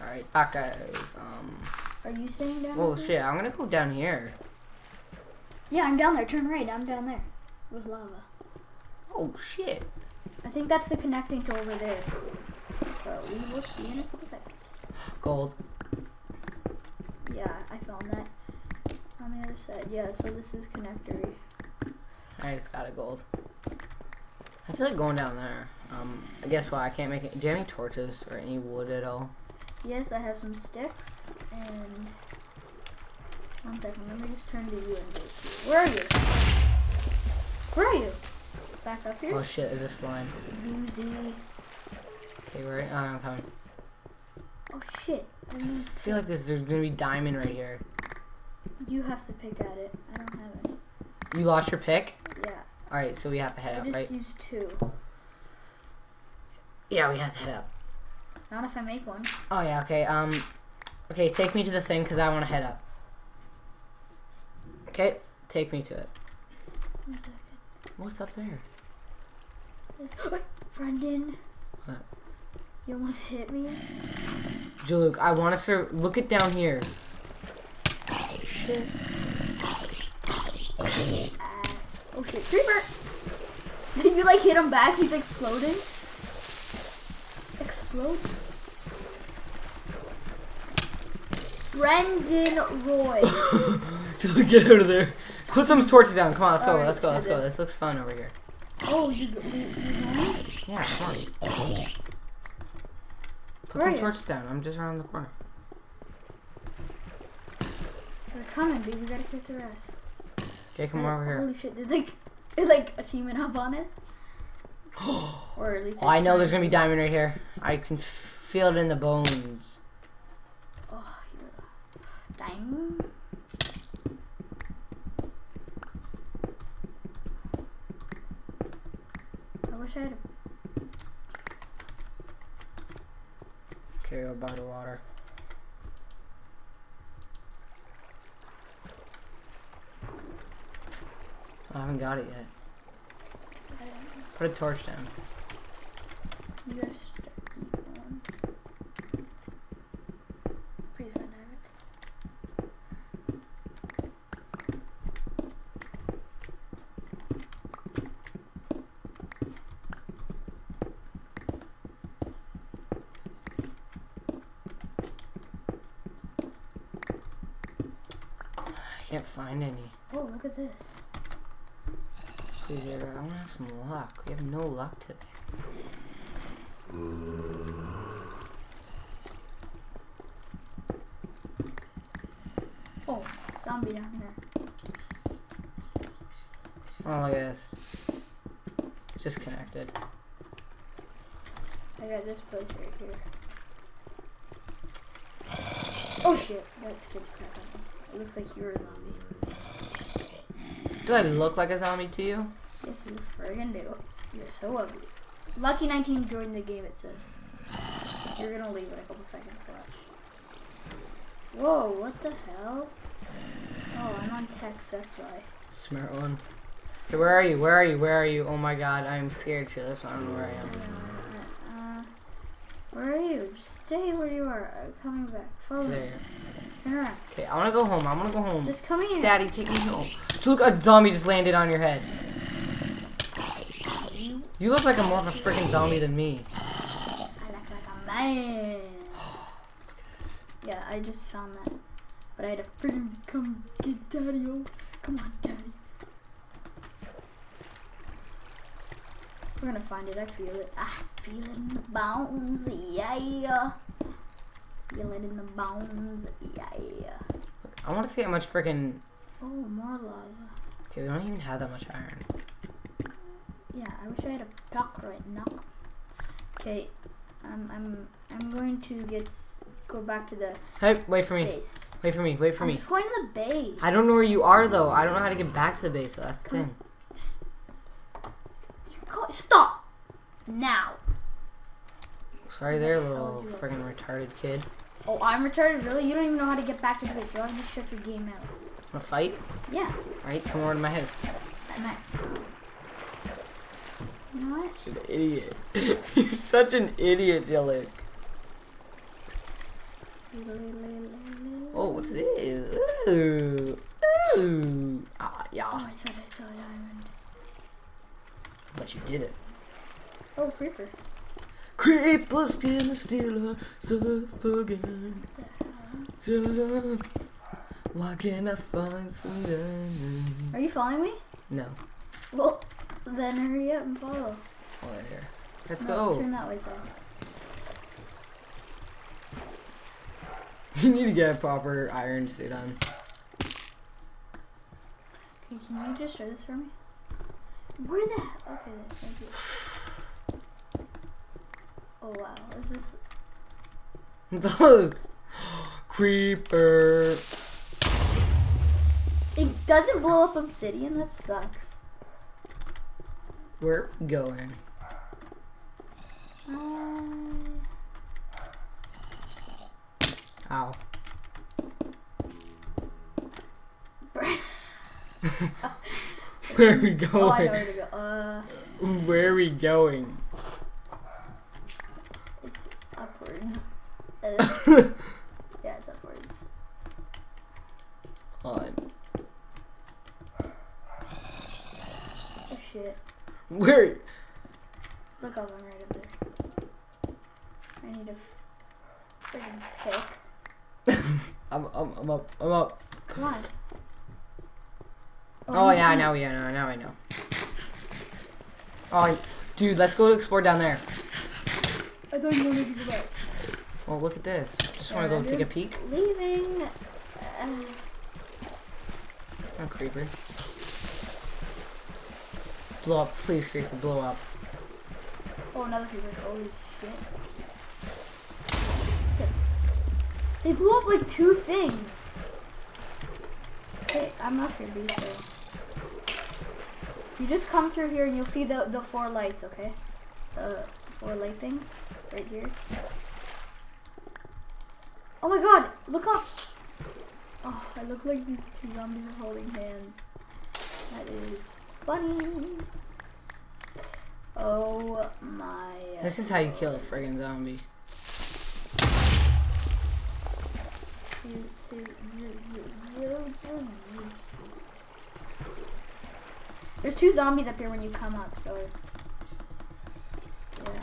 Alright, back guys. Um, Are you staying down? oh shit, I'm gonna go down here. Yeah, I'm down there. Turn right. I'm down there with lava. Oh shit. I think that's the connecting to over there. But we will see in a couple seconds. Gold. Yeah, I found that on the other side. Yeah, so this is connectory. I just got a gold. I feel like going down there. Um, I guess what? I can't make it. Do you have any torches or any wood at all? Yes, I have some sticks and one second. Let me just turn to you and go to you. Where are you? Where are you? Back up here. Oh shit, there's a slime. UZ. Okay, where? Oh, uh, I'm coming. Oh shit. I I feel like this, there's gonna be diamond right here. you have to pick at it. I don't have any. You lost your pick? Yeah. Alright, so we have to head I up, just right? used two. Yeah, we have to head up. Not if I make one. Oh yeah, okay. Um, okay, take me to the thing because I want to head up. Okay, take me to it. One second. What's up there? Brendan. What? You almost hit me. Jaluk, I want to serve. Look it down here. Shit. Ass. Oh shit. Creeper! you like hit him back, he's exploding. Explode. Brendan Roy. Just get out of there. Put some torches down. Come on, let's go. Alright, let's go. let's go. this. This looks fun over here. oh, you, you, you going? Yeah, come on. Put Where some torches down. I'm just around the corner. They're coming, dude. We gotta get the rest. Okay, come Uh, over here. Holy shit, there's like, there's like a teaming up on us. or at least. Oh, I know there's gonna be diamond right here. I can feel it in the bones. Oh, you're diamond. I wish I had. A, Okay, go by the water. I haven't got it yet. Put a torch down. you gotta start deep one. Please find diamond. I can't find any. Oh, look at this. Please, I want to have some luck. We have no luck today. Oh, zombie down here. Oh, look at this. Just connected. I got this place right here. Oh shit, that scared the crap out of me. It looks like you're a zombie. Do I look like a zombie to you? Yes, you friggin' do. You're so ugly. Lucky 19 joined the game, it says. You're gonna leave in a couple seconds, watch. Whoa, what the hell? Oh, I'm on text, that's why. Smart one. Okay, where are you? Where are you? Where are you? Oh my god, I'm scared shitless. I don't know where I am. Uh, where are you? Just stay where you are. I'm coming back. Follow me. There. Turn around. Okay, I wanna go home. I wanna go home. Just come here. Daddy, take me home. Look, a zombie just landed on your head. You look like a more of a freaking zombie than me. I look like a man. Yeah, I just found that. But I had to freaking come get daddy. Oh, come on, daddy. We're gonna find it. I feel it. I feel it in the bones. Yeah. Feel it in the bones. Yeah. I want to see how much freaking. Oh, more lava. Okay, we don't even have that much iron. Yeah, I wish I had a block right now. Okay, um, I'm I'm going to get go back to the Hey, wait for me. base. Wait for me. Wait for I'm me. just going to the base. I don't know where you are though. I don't know how to get back to the base. So that's the Come thing. Just, you go, stop now. Sorry there, little freaking retarded kid. Oh, I'm retarded. Really? You don't even know how to get back to the base. You to just shut your game out. Wanna fight? Yeah. Right? Come over to my house. Night. You know what? Such an idiot. You're such an idiot, Dillick. Oh, what's this? Ooh. Ooh. Ah, Oh, yeah. I thought I saw a diamond. But you did it. Oh, creeper. Creepers gonna steal our stuff again. Steal. Why can't I find some diamonds? Are you following me? No. Well, then hurry up and follow. Oh, here. Let's no, go. Turn that way, so. You need to get a proper iron suit on. Okay, can you just show this for me? Where the he- Okay, thank you. Oh wow, this is Those creeper. it doesn't blow up obsidian, that sucks. We're going. Uh, Ow. Where are we going? oh, where to go. Uh, Where are we going? it's upwards. Uh, yeah, it's upwards. On. Oh shit. Where? Look up, I'm right up there. I need a freaking pick. I'm, I'm, I'm up. I'm up. Come on. Oh you yeah, now we know. Now I know. Oh, I- dude, let's go to explore down there. I thought you wanted to go back. Oh, look at this. Just want to Yeah, go take a peek. Leaving. Uh, Oh, creeper. Blow up, please, creeper, blow up. oh, another creeper. Holy shit. They blew up like two things. Hey, I'm up here, B, so. You just come through here and you'll see the, the four lights, okay? The four light things right here. Oh my god, look up! Oh, I look like these two zombies are holding hands. That is bunny. Oh my. This is how you kill a friggin' zombie. There's two zombies up here when you come up, so.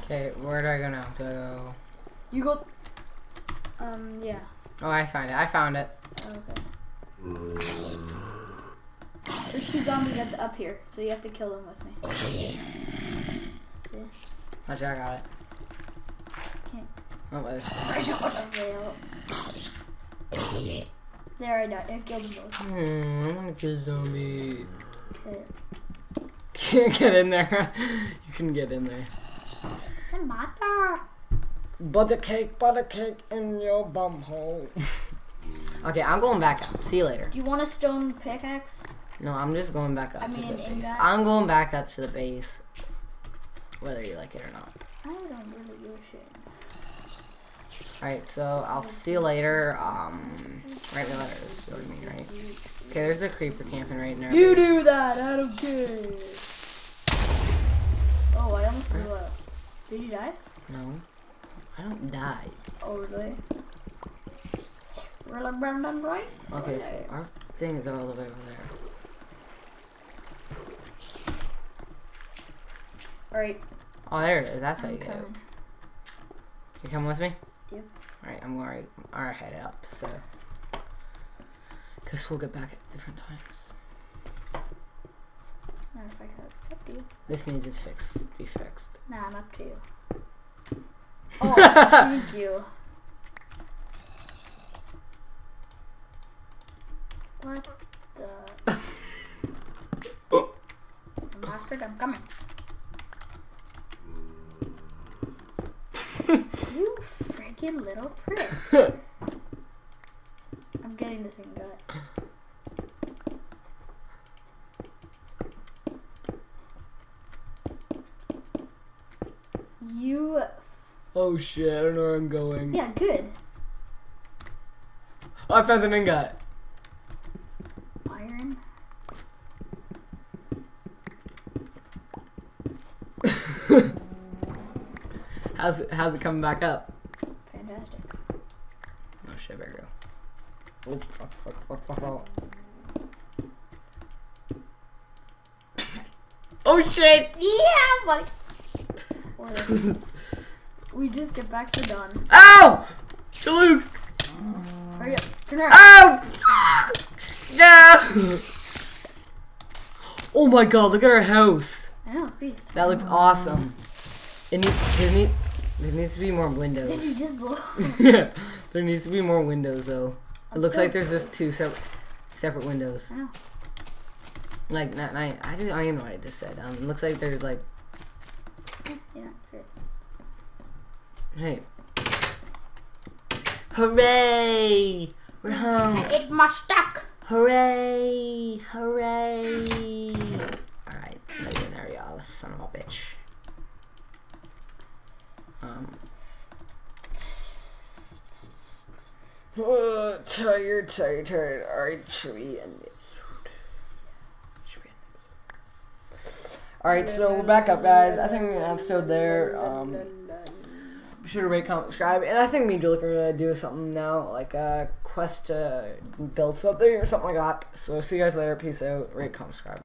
Okay, yeah. where do I go now? Do I go? You go. Um. Yeah. Oh, I found it. I found it. Okay. Mm. There's two zombies at the, up here, so you have to kill them with me. See? Watch, I got it. Can't. Oh, there's. I don't want to fail. There, I died. I killed them both. Hmm, I want to kill zombie. Okay. Can't get in there. you can get in there. The matter. Butter cake, butter cake in your bum hole. okay, I'm going back up. See you later. Do you want a stone pickaxe? No, I'm just going back up I to mean, the base. I'm going back up to the base, whether you like it or not. I don't really give a shit. Alright, so I'll see you later. Um, write me letters. You know what I mean, right? Okay, there's a creeper camping right now. You do that. I don't care. Oh, I almost blew up. Did you die? No, I don't die. Oh, really? Really, Brandon, right? Okay, so our thing is all the way over there. Alright, Oh, there it is. That's how I'm you get it. coming. You come with me? Yep. Alright, I'm already already headed up, so guess we'll get back at different times. Nah, if I could. Up to you. This needs to fix be fixed. Nah, I'm up to you. Oh, thank you. What the? Mastered, I'm coming. You freaking little prick. I'm getting this thing gut. You, oh shit, I don't know where I'm going. yeah, good. Oh, I found some ingot. Iron. How's it how's it coming back up? Fantastic. No shit, better go. Oh, fuck, fuck, fuck, fuck, fuck. oh shit! Yeah, buddy. We just get back to done. Ow! Luke! Hurry up. Turn around. Ow! Yeah! Oh my god, look at our house. I know, it's beast. That looks awesome. It need, there, need, there needs to be more windows. yeah, there needs to be more windows though. It looks like there's just two separate separate windows. Ow. Like, not, I, I, didn't, I don't even know what I just said. Um, it looks like there's like, Yeah, that's it. hey. Hooray! We're home. It my stuck. Hooray! Hooray! You in there, y'all. Son of a bitch. Um. Uh, tired, tired, tired. Alright, should we end it? Should we end it? Alright, so we're back up, guys. I think we're gonna episode there. Um, be sure to rate, comment, subscribe. And I think me and Julie are gonna do something now, like a quest to build something or something like that. So see you guys later. Peace out. Rate, comment, subscribe.